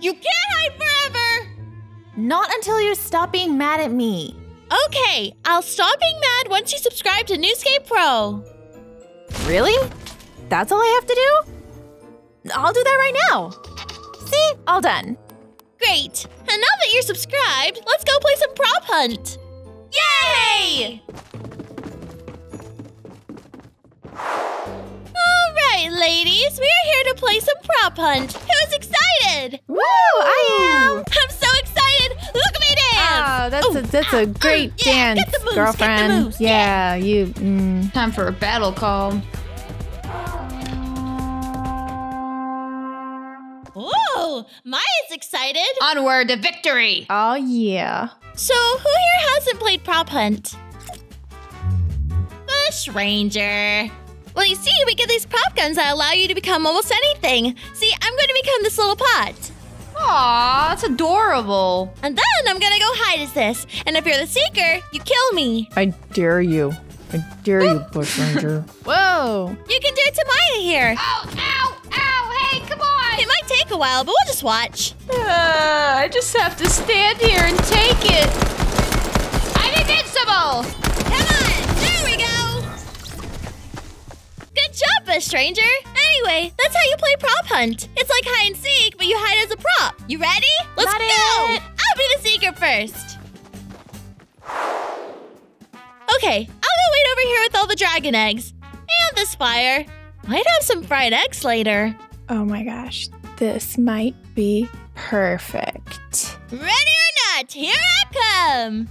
You can't hide forever! Not until you stop being mad at me. Okay, I'll stop being mad once you subscribe to Newscape Pro. Really? That's all I have to do? I'll do that right now. See? All done. Great. And now that you're subscribed, let's go play some prop hunt. Yay! Ladies, we are here to play some prop hunt. Who's excited? Woo! I am. I'm so excited. Look at me dance. Oh, that's Ooh, a that's a ah, great ooh, yeah, dance, get the moves, get the girlfriend. moves, yeah, you. Mm. Time for a battle call. Whoa, Maya's excited. Onward to victory! Oh yeah. So, who here hasn't played prop hunt? Bush Ranger. Well, you see, we get these prop guns that allow you to become almost anything. See, I'm going to become this little pot. Aw, that's adorable. And then I'm going to go hide as this. And if you're the seeker, you kill me. I dare you. I dare you, Bush Ranger. Whoa. You can do it to Maya here. Ow, ow, ow, hey, come on! It might take a while, but we'll just watch. Uh, I just have to stand here and take it. I'm invincible! Good job, Bush Stranger. Anyway, that's how you play prop hunt. It's like hide and seek, but you hide as a prop. You ready? Let's Got go. it. I'll be the seeker first. Okay, I'll go wait over here with all the dragon eggs and this fire. Might have some fried eggs later. Oh my gosh. This might be perfect. Ready or not, here I come.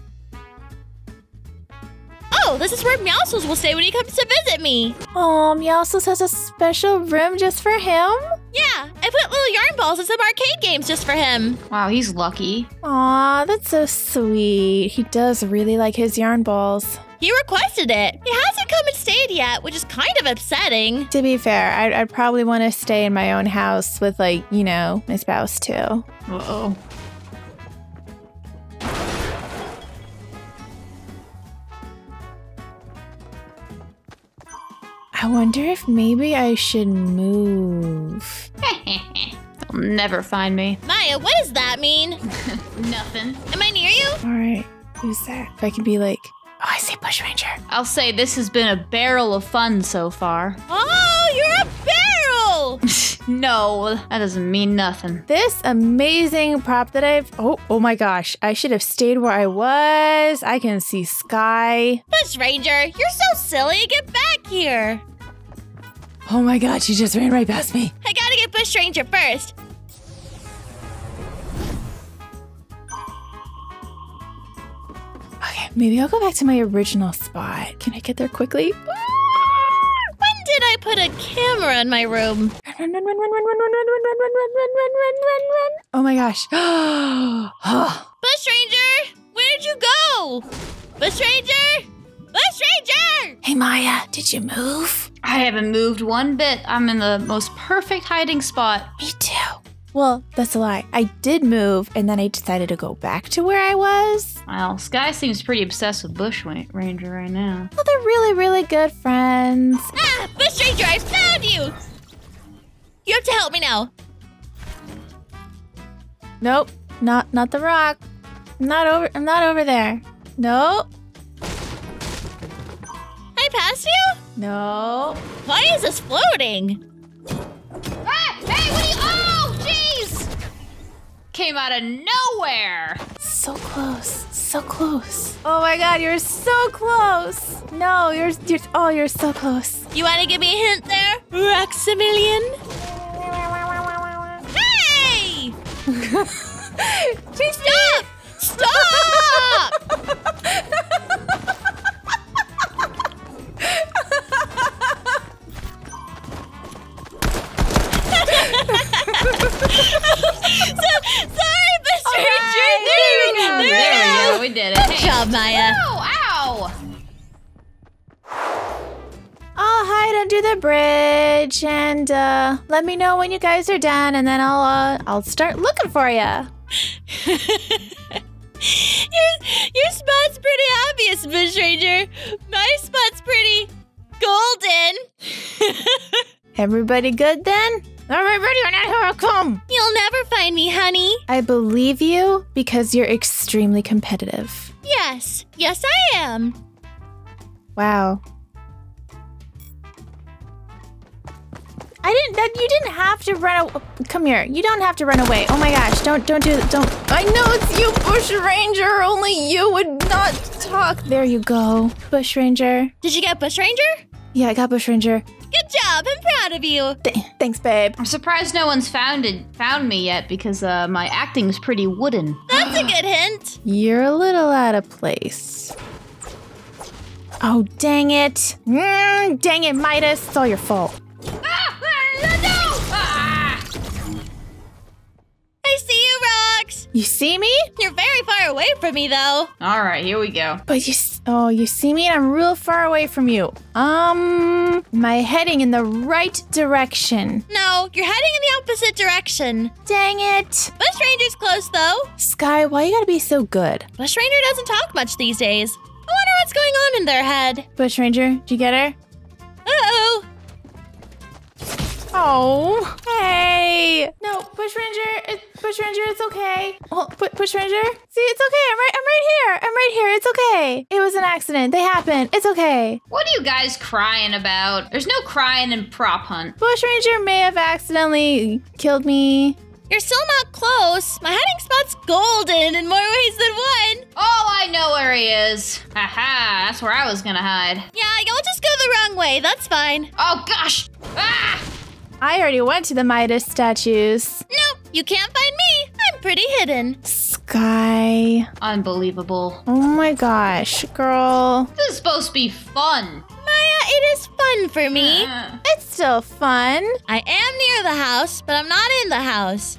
Oh, this is where Meowscles will stay when he comes to visit me. Um, oh, Meowscles has a special room just for him? Yeah, I put little yarn balls and some arcade games just for him. Wow, he's lucky. Aw, that's so sweet. He does really like his yarn balls. He requested it. He hasn't come and stayed yet, which is kind of upsetting. To be fair, I'd, I'd probably want to stay in my own house with, like, you know, my spouse too. Uh-oh. I wonder if maybe I should move. They'll never find me. Maya, what does that mean? Nothing. Am I near you? All right, who's that? If I can be like, oh, I see Bush Ranger. I'll say this has been a barrel of fun so far. Oh, you're a barrel! No, that doesn't mean nothing. This amazing prop that I've. Oh, oh my gosh. I should have stayed where I was. I can see Skye. Bush Ranger, you're so silly. Get back here. Oh my god, she just ran right past me. I gotta get Bush Ranger first. Okay, maybe I'll go back to my original spot. Can I get there quickly? When did I put a camera in my room? Run, run, run, run, run, run, run, run, run, run, run, run, run, run, run, run, run. Oh my gosh. Oh, Bush Ranger, where'd you go? Bush Ranger! Bush Ranger! hey Maya, did you move? I haven't moved one bit. I'm in the most perfect hiding spot. Me too. Well, that's a lie. I did move and then I decided to go back to where I was. Well, Skye seems pretty obsessed with Bush Ranger right now. Well, they're really, really good friends. Ah, Bush Ranger, I found you! You have to help me now. Nope, not not the rock. I'm not over. I'm not over there. Nope. No. Why is this floating? Ah! Hey, what are you? Oh, jeez! Came out of nowhere. So close. So close. Oh my god, you're so close. No, you're you're oh, you're so close. You want to give me a hint there, Roxamillion? We did it. Good Hey. job, Maya. Ow! Ow! I'll hide under the bridge and uh, let me know when you guys are done, and then I'll uh, I'll start looking for you. your, your spot's pretty obvious, Bush Ranger. My spot's pretty golden. Everybody good then? All right, ready or not, here I come. You'll never find me, honey. I believe you because you're extremely competitive. Yes, yes, I am. Wow. I didn't. That you didn't have to run. Aw- Come here. You don't have to run away. Oh my gosh! Don't don't do don't. I know it's you, Bush Ranger. Only you would not talk. There you go, Bush Ranger. Did you get Bush Ranger? Yeah, I got Bush Ranger. Good job. I'm proud of you. Th- thanks, babe. I'm surprised no one's found it, found me yet because uh, my acting's pretty wooden. That's a good hint. You're a little out of place. Oh dang it! Mm, dang it, Midas! It's all your fault. Ah! Ah! No! Ah! I see you, Rox. You see me? You're very far away from me, though. All right, here we go. But you, s- oh, you see me and I'm real far away from you. Um, am I heading in the right direction? No, you're heading in the opposite direction. Dang it. Bush Ranger's close, though. Skye, why you gotta be so good? Bush Ranger doesn't talk much these days. I wonder what's going on in their head. Bush Ranger, did you get her? Uh-oh. Oh, hey. No, Bush Ranger, it, Bush Ranger, it's okay. Oh, Bu- Bush Ranger, see, it's okay. I'm right, I'm right here. I'm right here. It's okay. It was an accident. They happened. It's okay. What are you guys crying about? There's no crying in prop hunt. Bush Ranger may have accidentally killed me. You're still not close. My hiding spot's golden in more ways than one. Oh, I know where he is. Haha, that's where I was gonna hide. Yeah, you'll just go the wrong way. That's fine. Oh gosh! Ah! I already went to the Midas statues. Nope, you can't find me. I'm pretty hidden. Skye. Unbelievable. Oh my gosh, girl. This is supposed to be fun. Maya, it is fun for me. It's still fun. I am near the house, but I'm not in the house.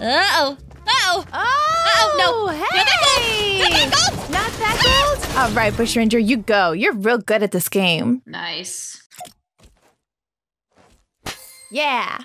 Uh-oh. Uh-oh. Oh, no. Hey. Not that gold. Not that gold. Not that gold? All right, Bush Ranger, you go. You're real good at this game. Nice. Yeah.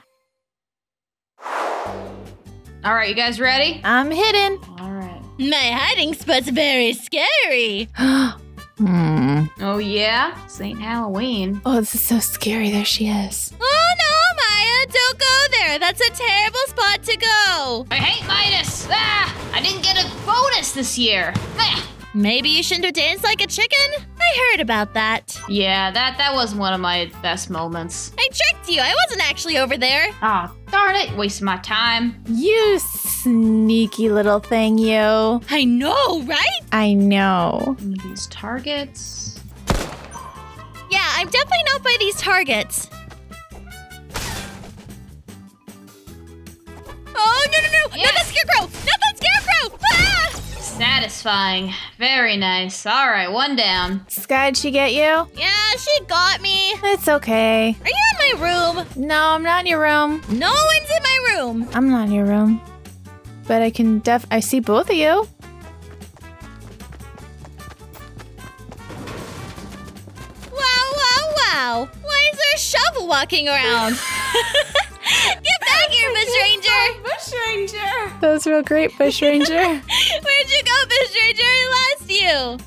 All right, you guys ready? I'm hidden. All right. My hiding spot's very scary. hmm. Oh yeah, It's Saint Halloween. Oh, this is so scary. There she is. Oh no, Maya, don't go there. That's a terrible spot to go. I hate Midas. Ah! I didn't get a bonus this year. Ah! Maybe you shouldn't have danced like a chicken? I heard about that. Yeah, that that was one of my best moments. I tricked you. I wasn't actually over there. Ah, darn it! Waste my time. You sneaky little thing, you. I know, right? I know. One of these targets. Yeah, I'm definitely not by these targets. Oh, no, no, no. Not that scarecrow. Not that scarecrow. Ah! Satisfying. Very nice. All right, one down. Skye, did she get you? Yeah, she got me. It's okay. Are you in my room? No, I'm not in your room. No one's in my room. I'm not in your room. But I can def I see both of you. Wow, wow, wow. Why is there a shovel walking around? Get back here, Bush Ranger. Bush Ranger. That was real great, Bush Ranger. Where'd you go, Bush Ranger? I lost you.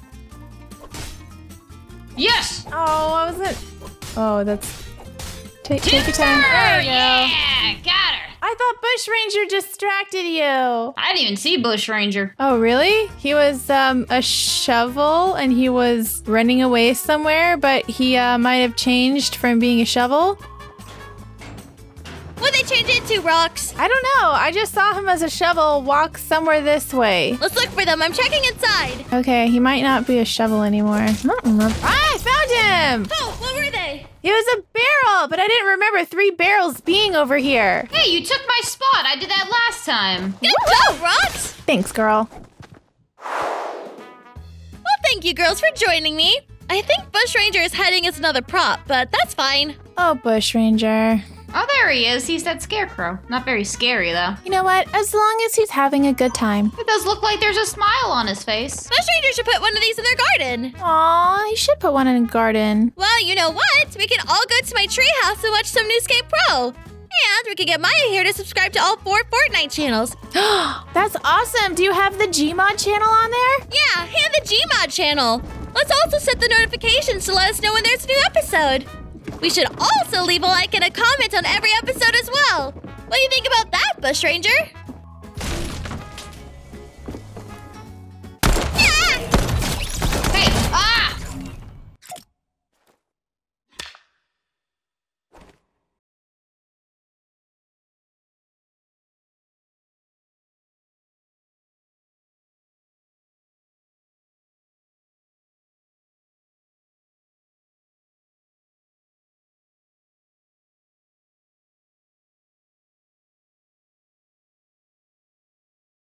Yes. oh, I wasn't. Oh, that's. Take, take your Timber! time. There you go. Yeah, got her. I thought Bush Ranger distracted you. I didn't even see Bush Ranger. Oh, really? He was um, a shovel and he was running away somewhere, but he uh, might have changed from being a shovel. What'd they change into, Rox? I don't know. I just saw him as a shovel walk somewhere this way. Let's look for them. I'm checking inside. Okay, he might not be a shovel anymore. Ah, I found him! Oh, what were they? It was a barrel, but I didn't remember three barrels being over here. Hey, you took my spot. I did that last time. Good job, Rox. Thanks, girl. Well, thank you, girls, for joining me. I think Bush Ranger is hiding as another prop, but that's fine. Oh, Bush Ranger. Oh, there he is. He's that scarecrow. Not very scary, though. You know what? As long as he's having a good time. It does look like there's a smile on his face. The Ranger should put one of these in their garden. Aw, he should put one in a garden. Well, you know what? We can all go to my treehouse and watch some Newscape Pro. And we can get Maya here to subscribe to all four Fortnite channels. That's awesome. Do you have the Gmod channel on there? Yeah, and the Gmod channel. Let's also set the notifications to let us know when there's a new episode. We should also leave a like and a comment on every episode as well. What do you think about that, Bush Ranger?